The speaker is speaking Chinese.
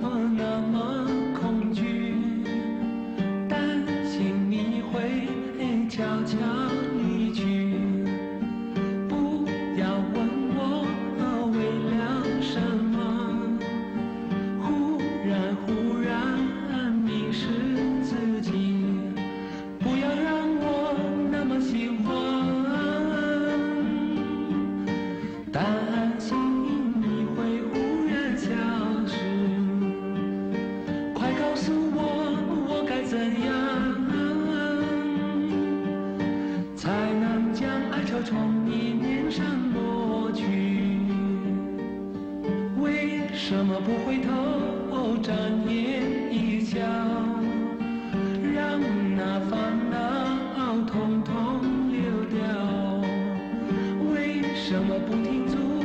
我那么恐惧，担心你会悄悄。山抹去。为什么不回头？哦，展颜一笑，让那烦恼统统流掉。为什么不停足？